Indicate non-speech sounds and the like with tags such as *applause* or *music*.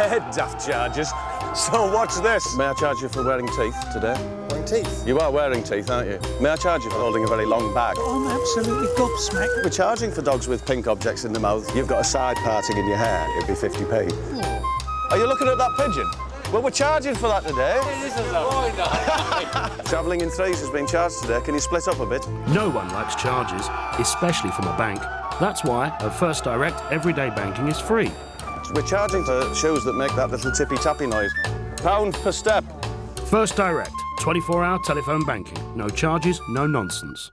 ahead, daft charges. So watch this. May I charge you for wearing teeth today? Wearing teeth? You are wearing teeth, aren't you? May I charge you for holding a very long bag? I'm absolutely gobsmacked. We're charging for dogs with pink objects in the mouth. You've got a side parting in your hair. It'd be 50p. Are you looking at that pigeon? Well, we're charging for that today. *laughs* Travelling in threes has been charged today. Can you split up a bit? No one likes charges, especially from a bank. That's why at First Direct, everyday banking is free. We're charging for shoes that make that little tippy-tappy noise. Pound per step. First Direct, 24 hour telephone banking. No charges, no nonsense.